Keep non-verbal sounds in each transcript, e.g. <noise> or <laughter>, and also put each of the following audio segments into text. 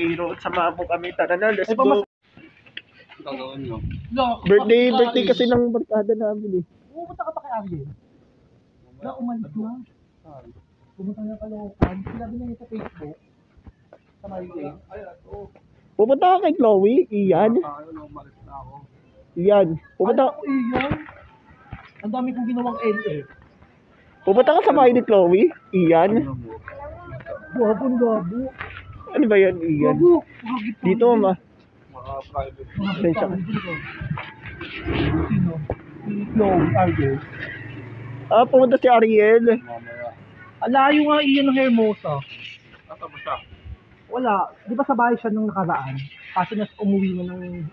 Aaron. Samahan mo kami. Tara na, let's go. Gagawin nyo. Birthday, birthday kasi ng barkada namin eh. Pumunta ka pa kay Ariel. Na umalis na. Pumunta na kalokan. Sinabi niya sa Facebook. Sa Marilyn. Pupunta ka kay Chloe, Ian. Tayo, umalis na ako. Ian. Pupunta, Ano iyon? Ang dami kong ginawang LA. pupunta ka sa bahay ni Chloe, Ian. Ano mo? Gabon, gabo. Ano ba yan, Ian? Dito, ma. Mga private. Mga Sensya. Si Chloe, Ariel. Ah, pumunta si Ariel. Alayo nga iyon ng Hermosa. Tatapos siya. Wala. Di ba sa bahay siya nung nakaraan? Kaso nas umuwi na ng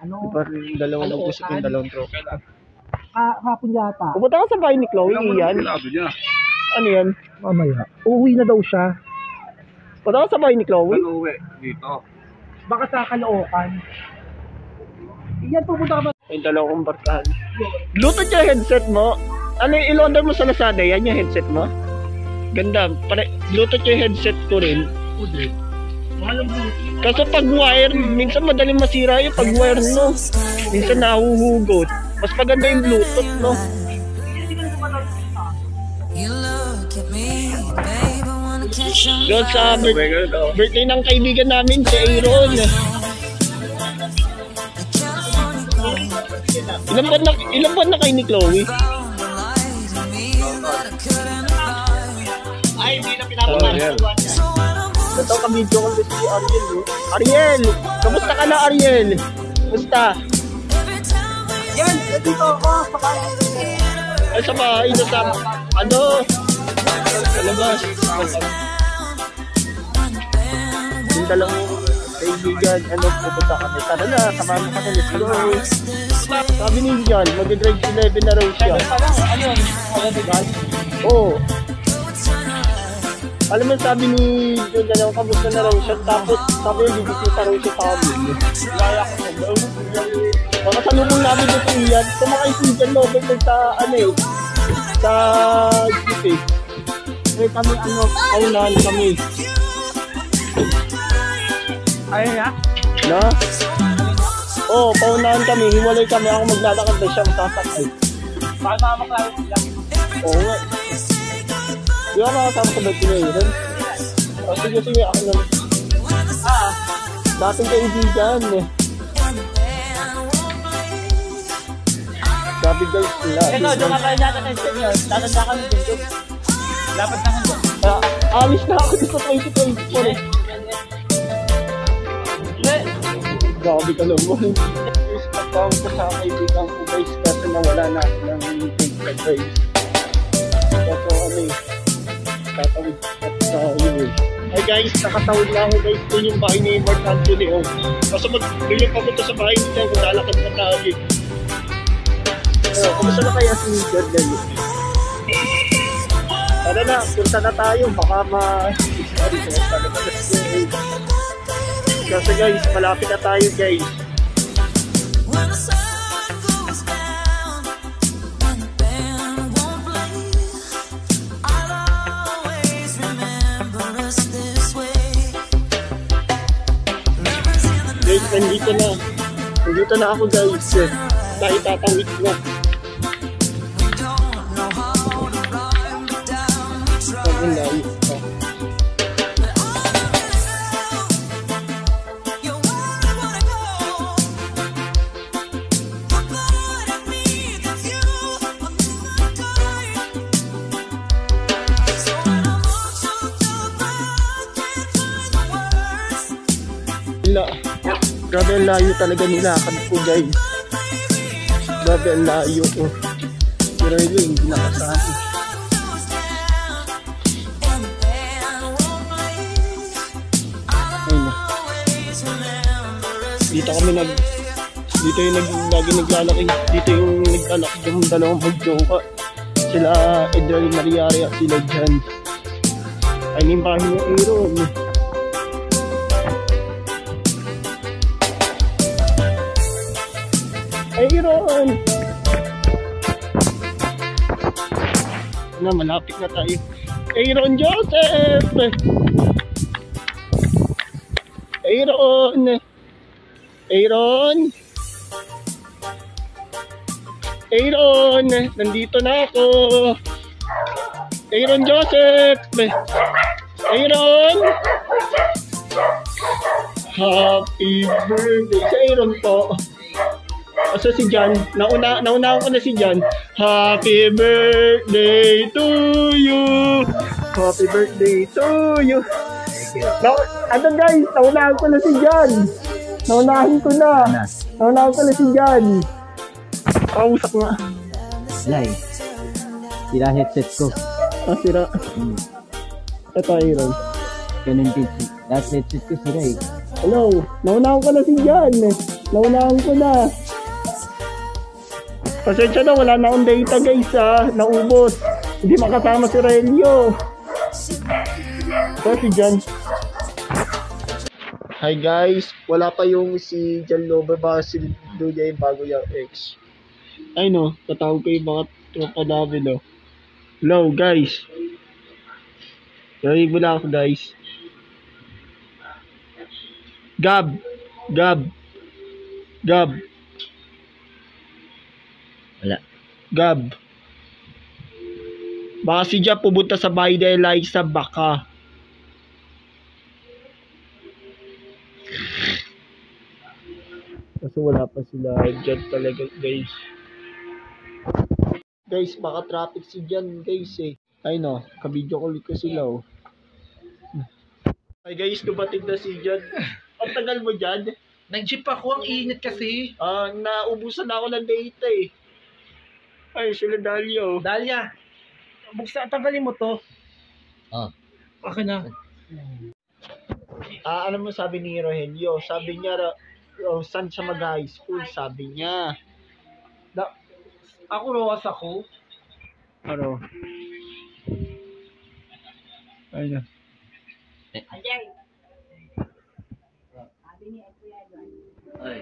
ano, dalawang Ano, nag-usap yung dalawang tropa. Ka hapon yata. Pupunta ka sa bahay ni Chloe, Ian. Ano yan? Mamaya. Uuwi na daw siya. Pupunta ka sa bahay ni Chloe. Ano uwi? Dito. Baka sa Caloocan. Iyan, pupunta ka ba? May dalawang barkahan. Bluetooth yung headset mo. Ano yung ilonder mo sa Lazada? Yan yung headset mo? Ganda. Pare, Bluetooth yung headset ko rin. Udi. Mahal ang Bluetooth. Kaso pag wire, minsan madaling masira yung pag wire no. Minsan nahuhugot. Mas maganda yung Bluetooth no. Doon sa bir- birthday ng kaibigan namin, si Aaron. Ilang buwan na, ilang buwan na kayo ni Chloe? Ay, hindi na when I'm Ito, kamidyo ko si Ariel. oh. Ariel! Kamusta ka na, Ariel? Kamusta? Yan, dito ako. Ay, sa bahay na sa... Ano? Sa labas. Dalawang kaibigan, ano, pupunta kami. Tara na, samahan mo kami. Let's go. Sabi ni Jan, mag-grade 11 na raw siya. Ano? Ano? Oo. Alam mo, sabi ni Julian, kamusta na raw siya. Tapos, sabi niya, bibisita raw siya sa amin. Laya ko na daw. Makasalubong namin dito iyan. Sumakay si Jan Nobel sa, ano eh, sa jeep eh. Kami, ano, kaunahan kami. Ay, ha? Na? Oo, oh, paunahan kami. Hiwalay kami. Ako maglalakad na siya masasakay. Baka mamaklayo sila. Oo nga. Di ba makasama sa ba't pinairan? O sige, sige, ako na. Ah, Dating kaibigan eh. Sabi guys, wala. ito, doon ka tayo natin ng inyo. Tatanda kami dito. Dapat na dito. Ah, alis na ako dito 2024 Grabe ka naman. Guys, Pagkawag ko sa kaibigan ko guys kasi nawala na ako ng meeting ka guys. Kasi ano eh, tatawid ako sa iyo eh. Ay guys, nakatawid na ako guys. Doon yung bahay ni Mark Anthony oh. Basta mag doon yung papunta sa bahay niya kung lalakad na tayo. Oh, kumusta na kaya si John Lely? Tara na, punta na tayo. Baka ma... Sorry, kumusta na guys, malapit na tayo guys. Guys, nandito na. Nandito na ako guys. Tayo tatawid na. Grabe ang layo talaga nilakad ko guys. Grabe ang layo ko. Pero yun, hindi nakasabi. Goes down and the band won't play. I'll Ayun na. always remember us Dito kami nag... Dito yung nag, lagi naglalaki. Dito yung naglalaki yung dalawang magjoka. Sila Edral Mariari at sila Jan. Ay, yung bahay ni Aaron. Aaron! Na, malapit na tayo. Aaron Joseph! Aaron! Aaron! Aaron! Nandito na ako! Aaron Joseph! Aaron! Happy birthday sa Aaron po. Asa si Jan? Nauna, nauna ko na si Jan. Happy birthday to you. Happy birthday to you. Na, ano guys, naunahan ko na si Jan. Naunahan ko na. Naunahan ko na si Jan. Kausap nga. Wala eh. Sira headset ko. Ah, sira. Hmm. Ito, Aaron. Ganun din. Last headset ko sira eh. Hello, naunahan ko na si Jan. Naunahan ko na. Pasensya na, wala na akong data guys ha. Naubos. Hindi makasama si Relio. Ito si Jan. Hi guys, wala pa yung si Jan Lover baka si Duya yung bago yung ex. Ay no, tatawag ko yung mga tropa namin no. Hello guys. Narinig mo na ako guys. Gab. Gab. Gab. Wala. Gab. Baka si Jap pumunta sa bahay ni Eliza baka. Kasi wala pa sila dyan talaga guys. Guys, baka traffic si dyan guys eh. Ay no, kabidyo call ko sila oh. Ay guys, dumating na si Jan. <laughs> Ang tagal mo dyan. Nag-jeep ako, ang init kasi. Ah, naubusan na ako ng data eh. Ay, sila Dalio. Dalia, buksa, tanggalin mo to. Ah. Okay na. Ah, ano mo sabi ni Rogelio? Sabi niya, oh, saan siya mag-high school? Sabi niya. Da, ako rowas ako. Ano? Ay na. Ay.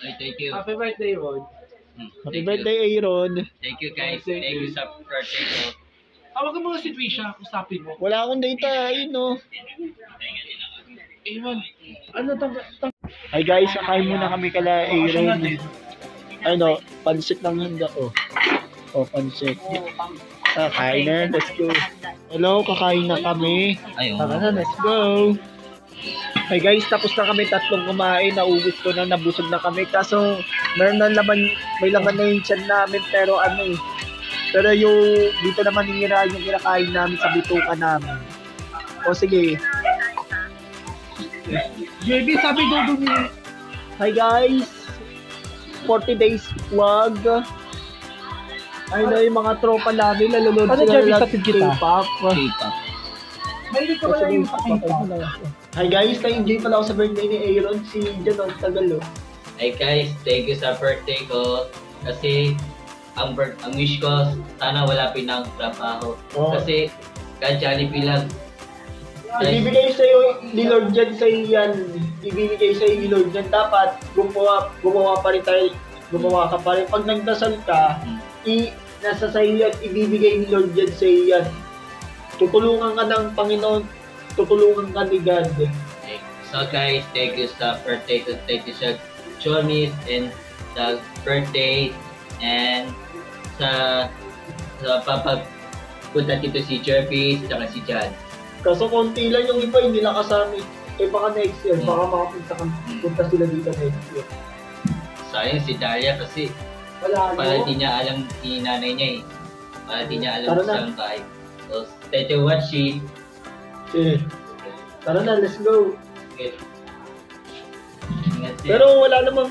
Ay, thank you. Happy birthday, Rod. Happy birthday, Aaron. Thank you guys. Thank you sa birthday ko. Tawagan mo si Trisha, usapin mo. Wala akong data, ayun no. Ewan. Ano tang tang Ay guys, kakain muna kami kala Aaron. Ay no, pansit lang handa oh. Oh, pansit. Ah, kain na, let's go. Hello, kakain na kami. Ayun. Tara na, let's go. Hey guys, tapos na kami tatlong kumain, naubos ko na, nabusog na kami. Kaso, meron na laman, may laman na yung tiyan namin, pero ano eh. Pero yung, dito naman nira yung kinakain namin sa bituka namin. O sige. JB, sabi dun ni... Hi guys! 40 days vlog. Ay na yung mga tropa namin, nalulod Ano, sila ng? K-pop. K-pop. Mahilig ka wala yung pakita. Hi guys, na-enjoy pala ako sa birthday ni Aaron, si Jan ang tagal oh. Hey guys, thank you sa birthday ko. Kasi ang birth, ang wish ko sana wala pinang trabaho. Oh. Kasi kahit Jollibee lang. Ibibigay sa iyo ni Lord Jan sa yan. Ibibigay sa iyo ni Lord Jan. Dapat gumawa, gumawa pa rin tayo. Gumawa ka pa rin. Pag nagdasal ka, i, nasa sa iyo yan. Ibibigay ni Lord Jan sa iyo yan. Tutulungan ka ng Panginoon. Tutulungan ka ni God. Okay. So guys, thank you sa birthday to thank you sa Chomis and sa birthday and sa sa papag punta dito si Jerpy at si Jan. Kaso konti lang yung iba, hindi na kasama. Eh baka next year, baka makapunta ka, punta sila dito next year. Sayang si Dalia kasi Wala para di niya alam ni nanay niya eh. Para di niya alam Tara saan bahay. So, stay tuned watching. Eh, tara na, let's go. Okay. Ingat din. Pero wala namang,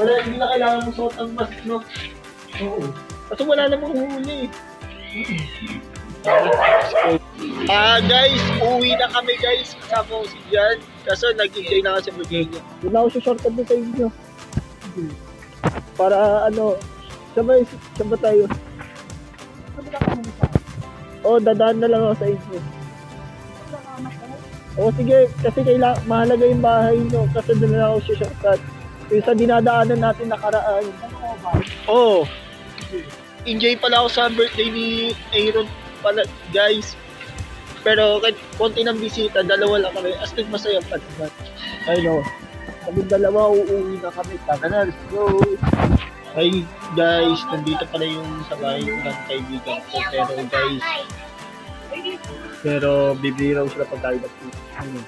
wala, hindi na kailangan mong suot ang mask, no? Oo. Kasi wala namang huli. Ah, guys, uwi na kami, guys. Kasama ko si Jan. Kaso nag-enjoy na kasi mag-enjoy. Doon na ako sa shortcut na sa inyo. Para ano, sabay, sabay tayo. Oo, oh, dadaan na lang ako sa inyo. Oo, sige, kasi kaila, mahalaga yung bahay nyo. Kasi doon na ako sa shortcut. Yung sa dinadaanan natin nakaraan. Oo. Oh, enjoy pala ako sa birthday ni Aaron pala, guys. Pero kahit konti ng bisita, dalawa lang kami. As in, masaya pa naman. I know. Kami dalawa, uuwi na kami. Tara na, let's go. Ay, guys, nandito pala yung sa bahay ng kaibigan ko. Pero guys, pero bibili raw sila pag tayo nag Ano?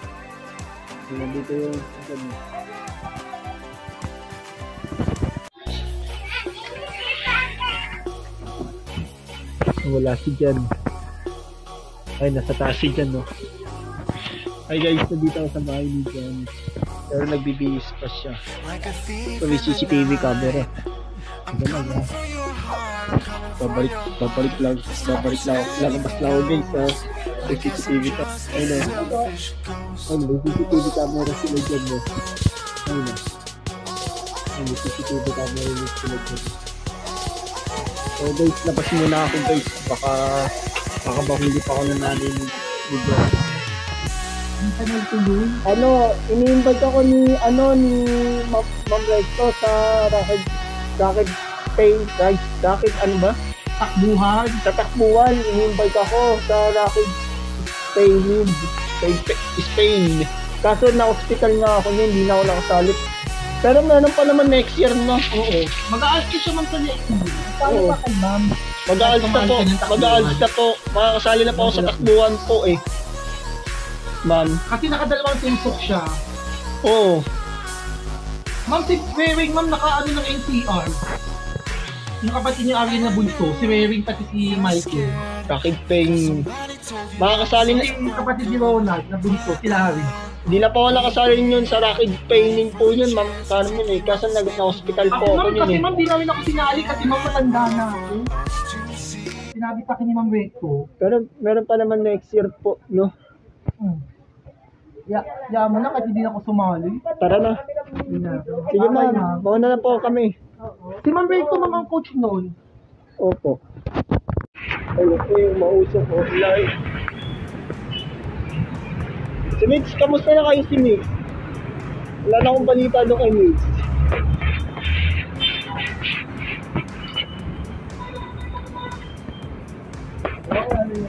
Nandito yung ano. Wala si Jan. Ay, nasa taas si Jan, no? Ay guys, nandito ako sa bahay ni Jan. Pero nagbibihis pa siya. So may CCTV camera. Lang ha. Babalik, babalik lang. Babalik lang. Lalabas lang ako guys ha. CCTV ka. Na. Ayun, may CCTV camera sila dyan no. Ayun na. Ayun, may CCTV camera yung sila dyan. So guys, labas muna ako guys. Baka, baka bahuli pa ako ng nanay ni tuloy. ano, ini-invite ako ni, ano, ni Ma'am Ma'am Recto sa Rocket, Rocket Pay, Rice, Rocket, ano ba? Takbuhan. Sa takbuhan, ini-invite ako sa Rocket League, Spain, Spain. Kaso na-hospital nga ako niya, hindi na ako nakasali. Pero meron pa naman next year na. Oo. Mag-aalis ka siya man sa next year. Paano kay ma'am? Mag-aalis na po, mag-aalis na po. Makakasali na po ako sa takbuhan po eh. Ma'am. Kasi nakadalawang timpok siya. Oo. Ma'am, si Waring, ma'am, naka-ano ng NCR. Yung kapatid niya Arya na bunso, si Waring pati si Michael. Rocket Pay. Makakasali na, Yung kapatid ni Ronald na bunso, sila Harry. Hindi na po ako nakasali yun sa Rocket Painting po yun, ma'am. Paano yun eh? Kaso nag na-hospital Ako po ako ma'am, yun kasi eh. ma'am, di namin ako sinali kasi ma'am, matanda na ako. Sinabi sa akin ni Ma'am Recto, Pero meron pa naman next year po, no? hmm. Ya, ya mo na kasi di na ako sumali. Tara na. Hindi na. Sige ma'am, mauna na po kami. Si Ma'am Recto, ma'am, ang coach noon. Opo. Ayun po yung mausok online. Si Mix, kamusta na kayo si Mix? Wala na akong balita doon kay Mix.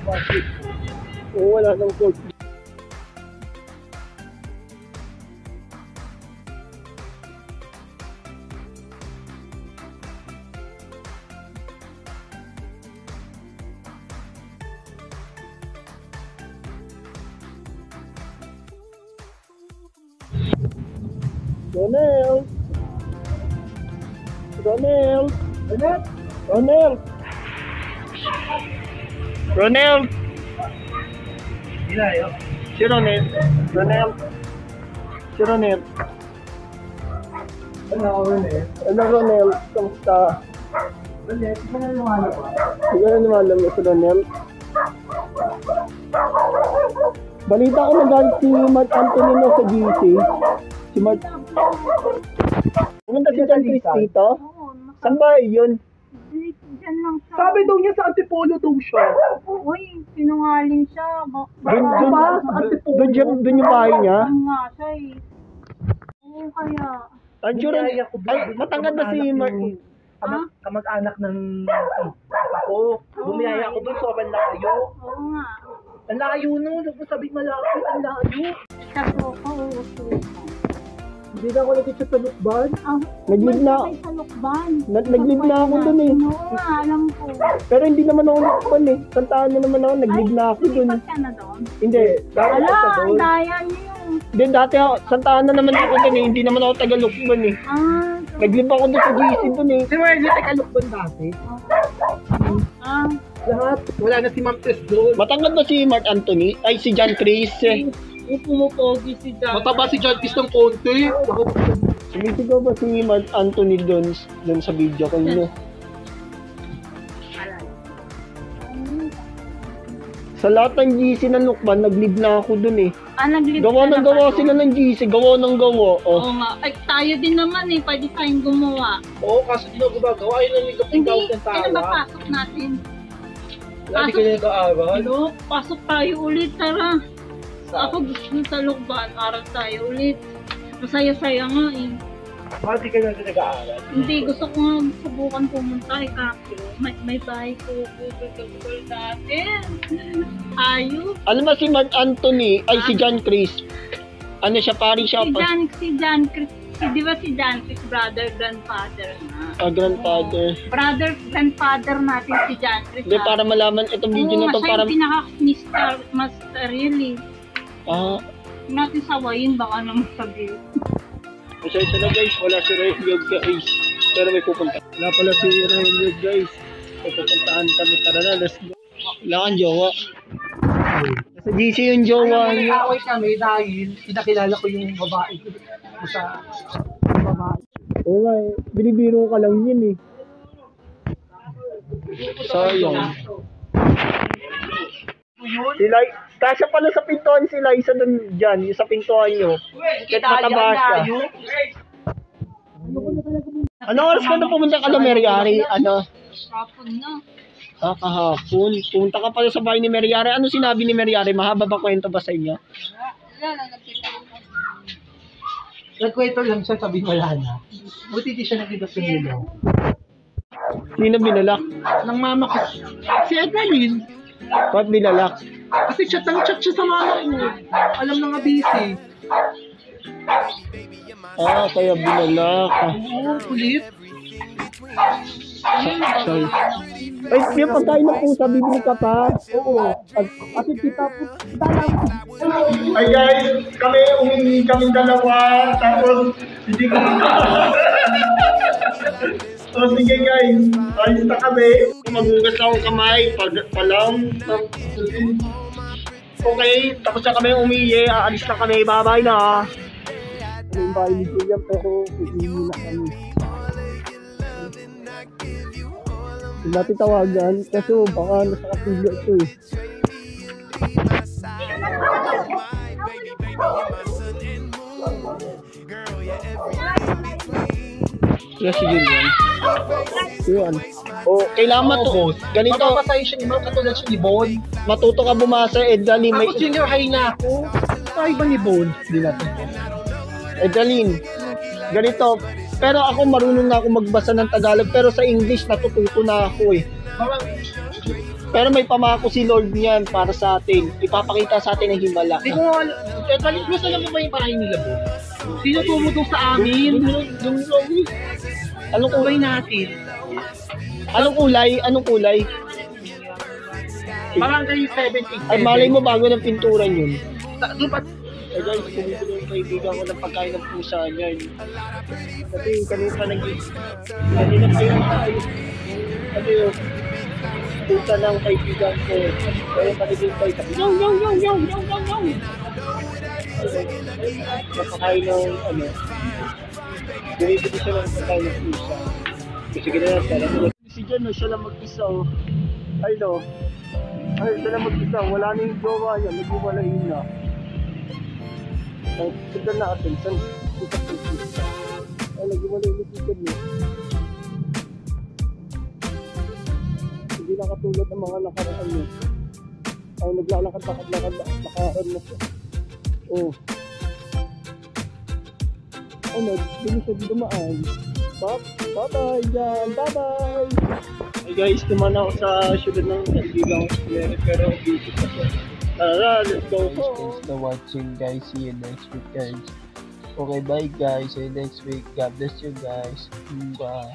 Bakit. Oo, wala nang coach. Ronel! Ronel! Ronel! Ronel! Ronel! Hindi Si Ronel. Ronel. Si Ronel. Ano Ronel? Kamusta? Ulit, isa na lumalabas. Hindi ka na lumalam si Ronel. Balita ko nagalit si Mark Anthony no sa GC. Si Mark... Pumunta si John Chris dito? Saan ba yun? Diyan lang siya. Sabi daw niya sa Antipolo daw siya. Uy, sinungaling siya. Ba- Doon, baka- doon, ba? Sa Antipolo? doon, doon, doon yung bahay niya? Ano nga siya eh. Oo kaya. Ang sure, ko, ay, matangkad ba si Mark? Kamag, kamag-anak ng papa ko. Bumiyaya ako doon, sobrang layo. Oo nga. Ang layo no, huwag mo sabihin malapit, ang layo. Kaso ko, uso. Hindi na ako nag-chat sa lukban. Ah, Nag-leave na, may sa lukban. nag- nag-leave na ako doon eh. Oo nga, alam ko. Pero hindi naman ako nakapal eh. Santaan na naman ako, nag-leave na ako doon. Lipat ka na doon. Hindi. Dahil Ala, ako sa ang doon. daya niyo. Hindi, dati ako, santaan na naman ako doon eh. Hindi naman ako taga-lukban eh. Ah, so, Nag-leave ako doon sa GC doon eh. Si Marley, teka lukban dati. ah, Lahat. Wala na si Ma'am Tess doon. Matangkad ba si Mark Anthony? Ay, si John Chris eh. Yung pumupogi si John. Mataba si John Kiss ng konti. Sumisigaw ba si Mark Anthony doon, doon sa video ko niyo? Sa lahat ng GC ng Lukban, nag-leave na ako doon eh. ah nag-live Gawa ng na gawa ba sila ng GC, gawa ng gawa. Oh. Oo nga. Ay, tayo din naman eh. Pwede tayong gumawa. Oo, kaso di na gumagawa. Ayun lang yung Hindi, ikaw ng ano ba tawa. pasok natin? Hindi ka na nag-aaral. Ano? Pasok tayo ulit, tara. Ako gusto ko sa lukban, aral tayo ulit. Masaya-saya nga eh. Bakit ka na nag-aaral? Hindi, gusto ko nga subukan pumunta eh, kaso may, may bahay ko, Google dati. Ayos. Ano ba si Mark Anthony? Ay, si John Chris. Ano siya, pari siya Si? John, si John Chris, si, di ba si John Chris, brother, grandfather na. Ah, grandfather. Brother, grandfather natin si John Chris. Hindi, ah. para malaman itong video Oo, na to, siya para... yung pinaka-mister, master, really. Ah, Huwag natin sawayin, baka naman sabihin. Pasensya na guys, wala si Ryan Yog guys. Pero may pupunta. Wala pala si Ryan Yog guys. Pupuntaan kami, tara na, let's go. Wala kang jowa. Sa GC yung jowa May niya. away kami dahil pinakilala ko yung babae ko sa babae. Oo nga eh, binibiro ka lang yun eh. Sayang. Sila, kasya pala sa pintuan sila, isa dun dyan, yung sa pintuan nyo. Kahit mataba siya. Ano oras ka na pumunta ka na Meriari? Ano? Hapon na. Ah, kahapon. Pumunta ka pala sa bahay ni Meriari. Ano sinabi ni Meriari? Mahaba ba kwento ba sa inyo? Wala na, nagkita Nagkwento lang siya, sabi wala na. Buti di siya nakita sa ilaw. Sino binalak? Nang mama ko, si Adeline. Ba't binalak? Kasi chat ng chat siya sa mama ko. Alam na nga busy. Ah, kaya binalak. Oo, kulit. Sorry. Ay, yung pagkain ng pusa, bibili ka pa? Oo. Kasi kita po, Ay guys, kami umingi kami dalawa, tapos hindi ko <laughs> So sige guys, ayos na kami. Magugas ako kamay, pag palang. Okay, tapos na kami umiye, aalis na kami, bye-bye na. Ano yung bahay ni pero umiye na kami. Hindi natin tawagan, kasi baka nasa kapilyo ito eh. Yes, sige yan. Yun. O, kailangan matu... Ganito, Mapapasahin siya ni Ma'am, katulad siya ni Bon. matuto ka bumasa, Edalin. May, Tapos junior high na ako. Ay ba ni Bon? Hindi natin. Edalin, ganito. Pero ako marunong na ako magbasa ng Tagalog, pero sa English natututo na ako eh. Parang, Pero may pamako si Lord niyan para sa atin. Ipapakita sa atin ang himala. di ko alam. Eh, balik mo sa mo ba yung bahay nila, Bon? Sino tumutong sa amin? Anong kulay natin. Anong kulay? Anong kulay? Parang kayo 7, 8, Ay, malay mo bago ng pinturan yun. Pa, Eh guys, bumibili yung kaibigan ko ng pagkain ng pusa niyan. Kasi kanina nag kanina pa yun tayo. Ano yun? Pusa ng kaibigan ko. Kaya paligid ito. Yo, yo, yo, yo, yo, yo, yo. Napakain ng ano. Binibili siya ng pagkain ng pusa. Kasi na alam mo. Si Jan, no, siya lang mag-isa oh. Ay no. Ay, siya lang mag-isa. Wala na yung jowa niya. Naghiwalay na. Ay, tignan natin. Saan? Ay, naghiwalay na dito niya. Hindi na katulad ng mga nakaraan niya. Ay, naglalakad-lakad-lakad. Nakaraan na siya. Oh. Ano, hindi siya dumaan. Bye- Bye-bye dyan. Bye-bye. Hey guys, naman ako sa syudad ng kaibigan ko. Pero busy pa siya. Tara, let's go home. Thanks for watching guys. See you next week guys. Okay, bye guys. See you next week. God bless you guys. Bye.